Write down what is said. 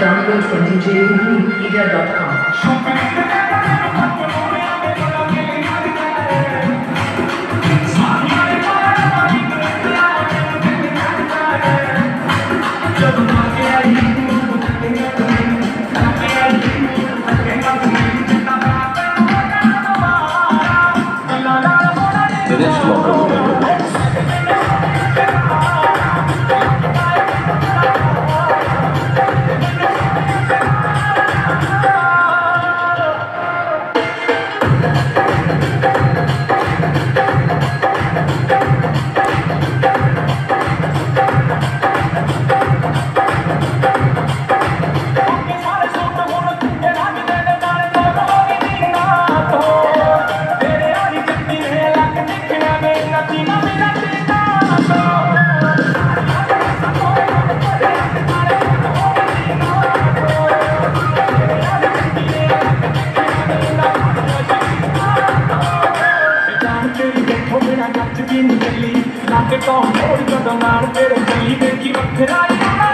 Downloads from djmedia.com. তোমার ਮੇਰੇ ਕੀ ਵੇਖੀ ਵੱਖਰਾ